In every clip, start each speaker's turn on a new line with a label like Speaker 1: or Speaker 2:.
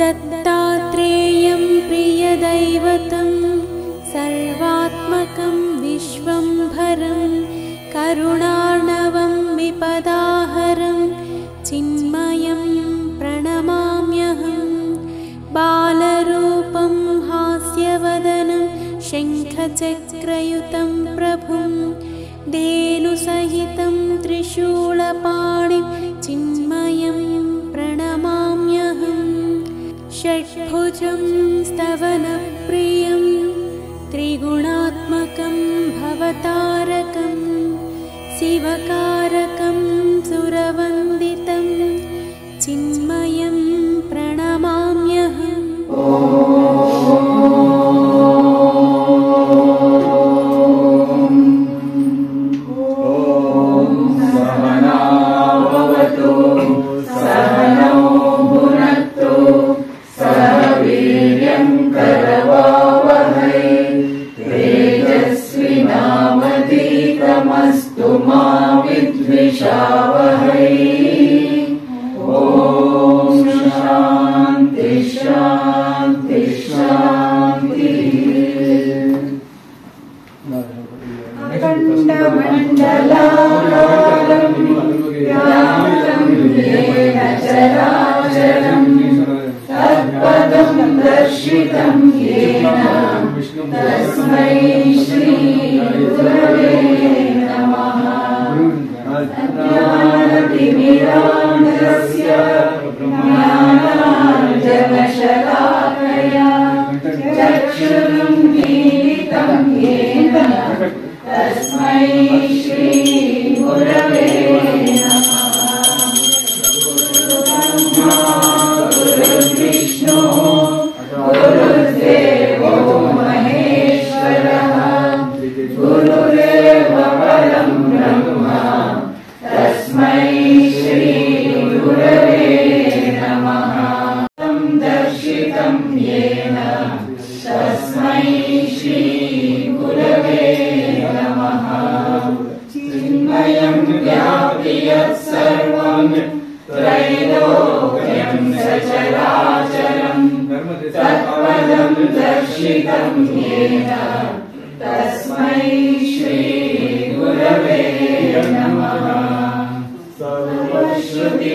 Speaker 1: दत्तात्रेयं प्रियदैवतं सर्वात्मकं विश्वम्भरं करुणार्णवं विपदाहरं चिन्मयं प्रणमाम्यहं बालरूपं हास्यवदनं शङ्खचक्रयुतं प्रभुं धेनुसहितं त्रिशूलपाणिं षड्भुजं स्तवनप्रियं त्रिगुणात्मकं भवतारकं शिवकारकं सुरवन्दितं
Speaker 2: शान्ति शान्ति शान्तिः व्याप्तं येन चराचरम् तत्पदं दर्शितं येन तस्मै ज्ञानाञ्जनशलाकया येन तस्मै श्रीगुरवे विष्णु सचराचरम् तत्पदं दर्शितं येन तस्मै श्रीगुरवे नमः। सर्वश्रुतिशिरोरत्न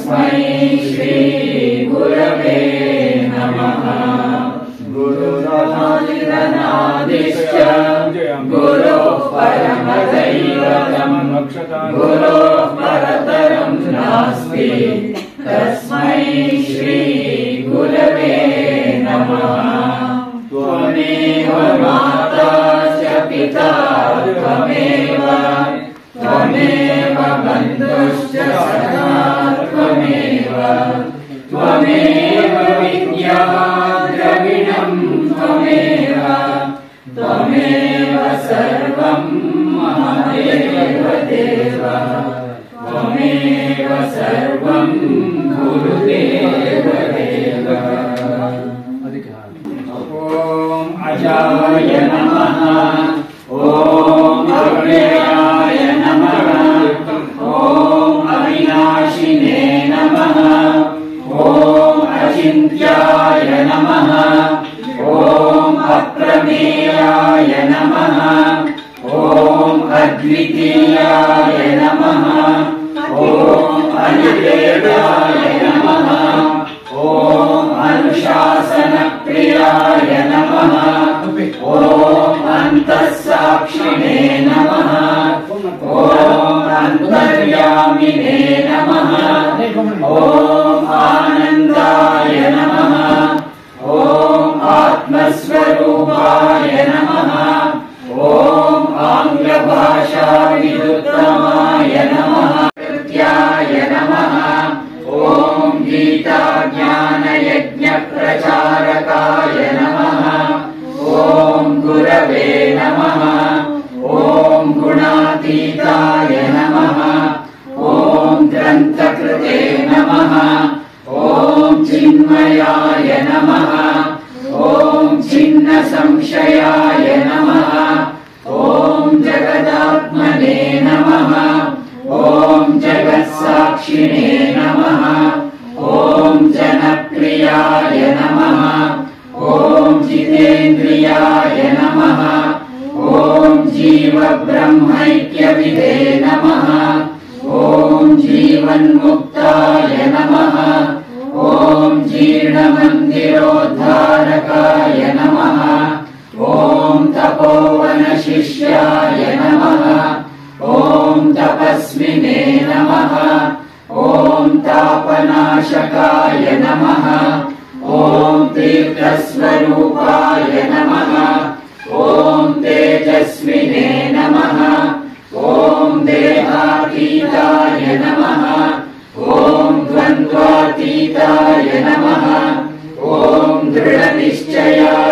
Speaker 2: तस्मै श्रीगुरवे नमः। गुरुरादिरनादिश्च गुरोः परमदैवतम् गुरोः परतरं नास्ति। तस्मै श्रीगुरवे त्वमेव सर्वं महादेव देव। त्वमेव सर्वं गुरुदेव देव। ॐ अजाय य नमः ॐ अनुप्रेयाय नमः ॐ अनुशासनप्रियाय नमः ॐ अन्तस्साक्षिणे नमः ॐ अन्तक्रियामिने नमः ॐ आनन्दाय नमः भाषा विरुद्धमा ीर्णमन्दिरोद्धारकाय नमः। ॐ जीर्णमन्दिरोद्धारकाय नमः। ॐ तपोवनशिष्याय नमः। ॐ तपस्विने नमः। ॐ तापनाशकाय नमः। ॐ तीर्थस्वरूपाय नमः। तीताय नमः। ॐ दृढनिश्चया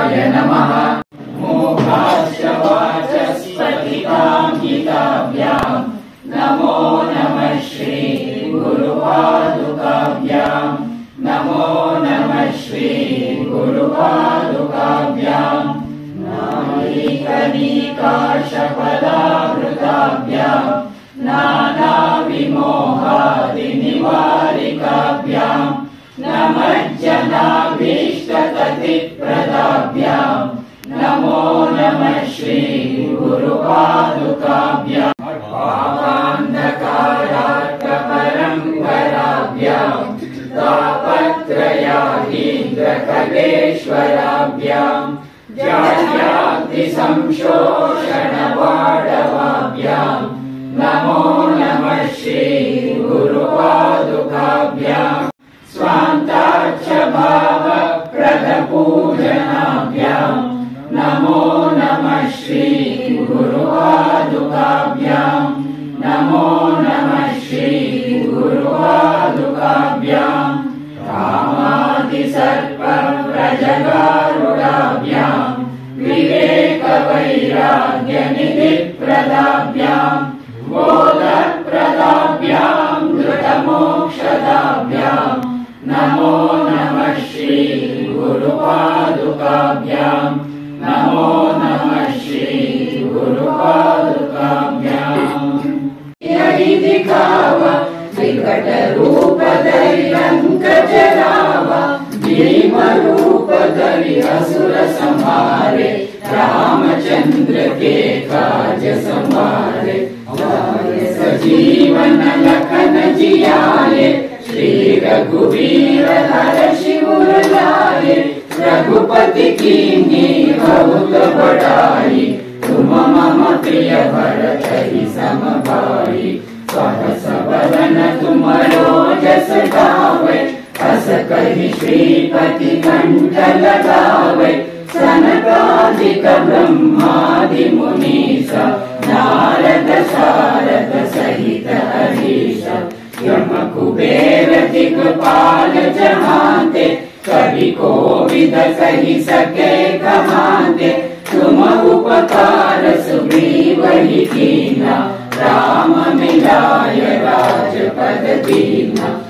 Speaker 2: Lord, and I'm श्वराम् जात्यादिसंशोषणवाड नि प्रदाभ्याम् गोधप्रदाभ्याम् नमो नमः श्रीगुरुपादुकाभ्याम्। संभारे सजीवन लखन जियाए श्री रघुवीर हर शिवर लाए रघुपति की बहुत बड़ाई तुम मम प्रिय भरत ही सम भाई सहस बदन तुम जस गावे कहि श्रीपति लगावे सनकादिक ब्रह्मादि मुनीस नारद शारद सहित हरीश। यम कुबेर दिक्पाल जहाते कवि को विद कही सके कहाते तुम उपकार राम मिलाय राजपद दीना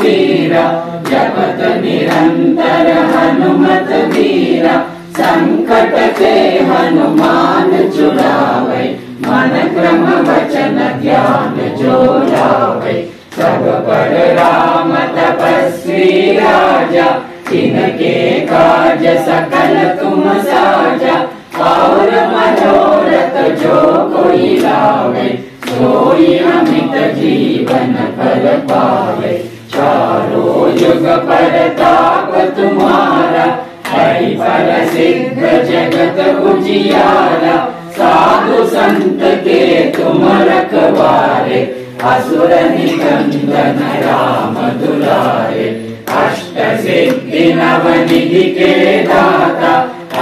Speaker 2: पीरा जपत निरंतर हनुमत वीरा संकट के हनुमान चुरावे मन क्रम वचन ध्यान पर राम तपस्वी राजा सकल तुम साजा। और मनोरथ जो कोई लावे जीवन पावे चारों युग पर सिद्ध साधु संत के तुम रखवारे असुर निकंदन राम दुलारे अष्ट सिद्धि निधि के दाता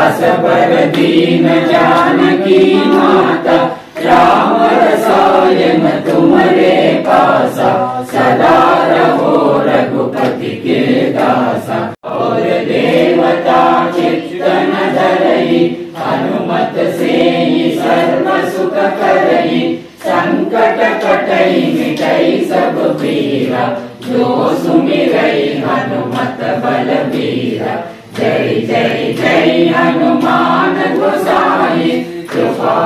Speaker 2: असबर दीन जानकी माता सदा रहो रघुपति के दासा और देवता चित्तन धरई हनुमत से सर्व सुख करई संकट कटई मिटई सब पीरा जो सुमिरई हनुमत बल बीरा जय जय हनुमान कृपा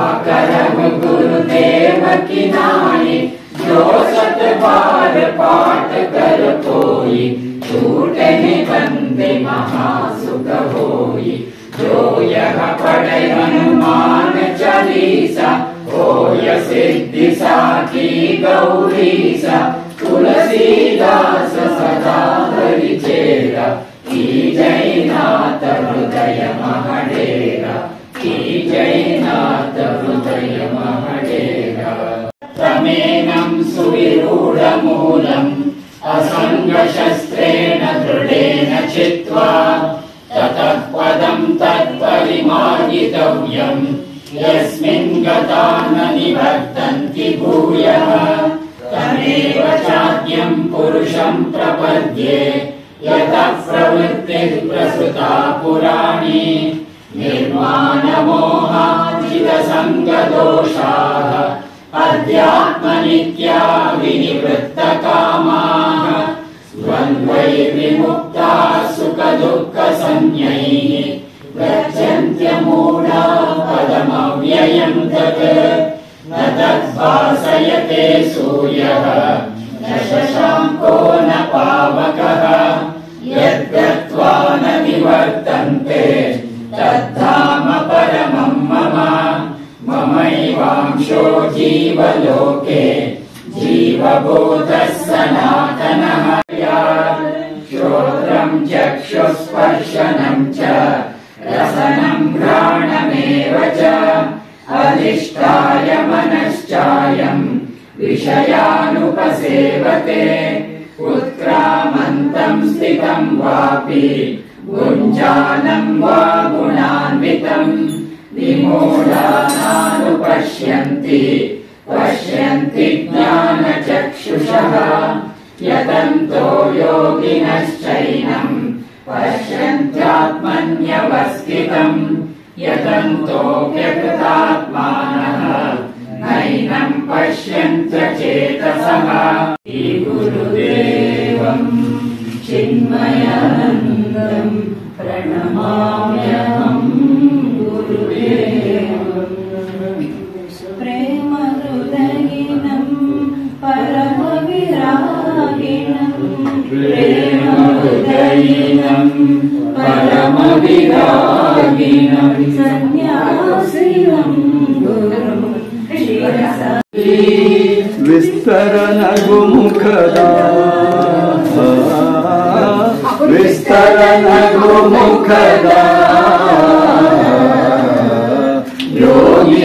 Speaker 2: बार पाठ कर कोई छूटे बंदे महासुख होई जो यह पढ़े हनुमान चालीसा होय सिद्धि साखी गौरीसा तुलसीदास सदा हरि चेरा की जय नाथ हृदय महडेरा की जय नाथ हृदय महडेरा तमेनं सुविरूढमूलम् अध्यात्मनित्या विनिवृत्तकामाः द्वन्द्वैर्विमुक्ता सुखदुःखसंज्ञैः गच्छन्त्यमूढा पदमव्ययम् तत्। न तद्भासयते सूर्यः न शशाङ्को न पावकः। यद्गत्वा न निवर्तन्ते तद्धाम जीव जीवलोके जीवभूतः सनातनः श्रोत्रम् चक्षुस्पर्शनम् च रसनम् घ्राणमेव च अधिष्ठाय मनश्चायम् विषयानुपसेवते उत्क्रामन्तम् स्थितम् वापि गुञ्जानम् वा गुणान्वितम् विमूढानानुपश्यन्ति। पश्यन्ति ज्ञानचक्षुषः। यतन्तो योगिनश्चैनम्। पश्यन्त्यात्मन्यवस्थितम्। यतन्तोऽप्यकृतात्मानः नैनम् पश्यन्त्य चेतसः गुरुदेवम् चिन्मयानन्दम् प्रणमाम्यहम्
Speaker 1: परमविरागिणम्
Speaker 2: प्रेमहृदयिनम् परमविरागिणम्
Speaker 1: सन्न्यासिनम् गुरुम् शिरसा
Speaker 3: विस्तरनगुमुखदा विस्तरनगुमुखदा
Speaker 2: ಯೋಗಿ